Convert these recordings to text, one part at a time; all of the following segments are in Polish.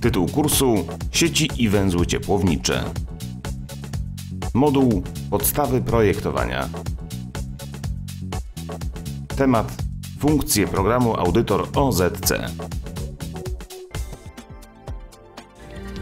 Tytuł kursu Sieci i węzły ciepłownicze. Moduł Podstawy projektowania. Temat Funkcje programu Audytor OZC.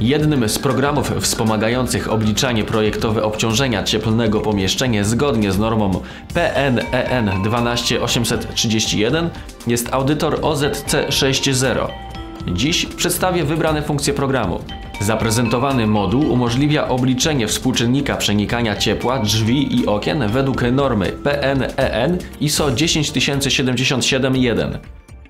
Jednym z programów wspomagających obliczanie projektowe obciążenia cieplnego pomieszczenia zgodnie z normą PNEN 12831 jest audytor OZC 6.0. Dziś przedstawię wybrane funkcje programu. Zaprezentowany moduł umożliwia obliczenie współczynnika przenikania ciepła drzwi i okien według normy PNEN ISO 10077-1.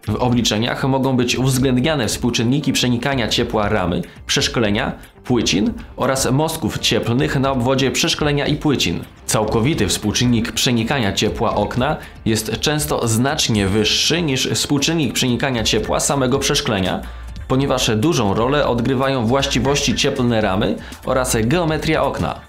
W obliczeniach mogą być uwzględniane współczynniki przenikania ciepła ramy, przeszklenia, płycin oraz mostków cieplnych na obwodzie przeszklenia i płycin. Całkowity współczynnik przenikania ciepła okna jest często znacznie wyższy niż współczynnik przenikania ciepła samego przeszklenia, ponieważ dużą rolę odgrywają właściwości cieplne ramy oraz geometria okna.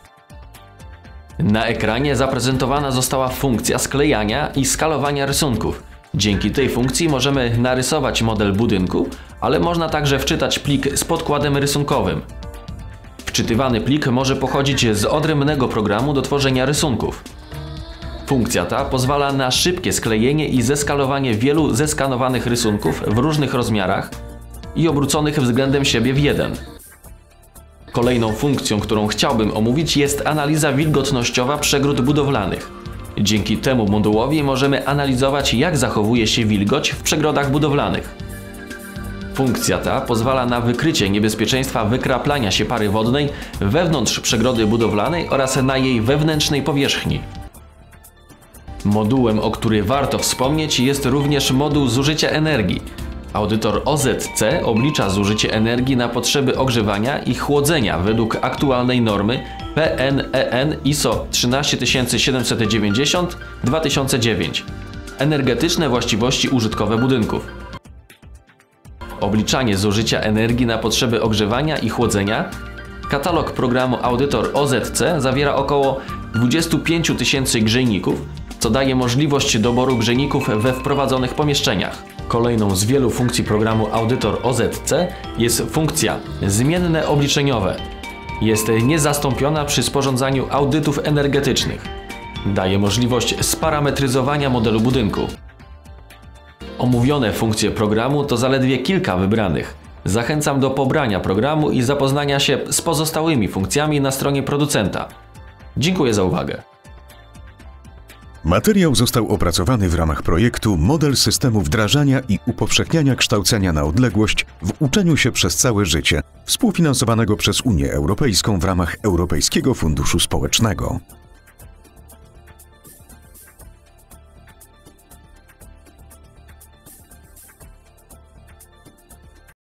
Na ekranie zaprezentowana została funkcja sklejania i skalowania rysunków. Dzięki tej funkcji możemy narysować model budynku, ale można także wczytać plik z podkładem rysunkowym. Wczytywany plik może pochodzić z odrębnego programu do tworzenia rysunków. Funkcja ta pozwala na szybkie sklejenie i zeskalowanie wielu zeskanowanych rysunków w różnych rozmiarach i obróconych względem siebie w jeden. Kolejną funkcją, którą chciałbym omówić jest analiza wilgotnościowa przegród budowlanych. Dzięki temu modułowi możemy analizować jak zachowuje się wilgoć w przegrodach budowlanych. Funkcja ta pozwala na wykrycie niebezpieczeństwa wykraplania się pary wodnej wewnątrz przegrody budowlanej oraz na jej wewnętrznej powierzchni. Modułem, o który warto wspomnieć jest również moduł zużycia energii. Audytor OZC oblicza zużycie energii na potrzeby ogrzewania i chłodzenia według aktualnej normy PNEN ISO 13790-2009 Energetyczne właściwości użytkowe budynków. Obliczanie zużycia energii na potrzeby ogrzewania i chłodzenia Katalog programu Audytor OZC zawiera około 25 tysięcy grzejników, co daje możliwość doboru grzejników we wprowadzonych pomieszczeniach. Kolejną z wielu funkcji programu Audytor OZC jest funkcja zmienne obliczeniowe. Jest niezastąpiona przy sporządzaniu audytów energetycznych. Daje możliwość sparametryzowania modelu budynku. Omówione funkcje programu to zaledwie kilka wybranych. Zachęcam do pobrania programu i zapoznania się z pozostałymi funkcjami na stronie producenta. Dziękuję za uwagę. Materiał został opracowany w ramach projektu Model systemu wdrażania i upowszechniania kształcenia na odległość w uczeniu się przez całe życie, współfinansowanego przez Unię Europejską w ramach Europejskiego Funduszu Społecznego.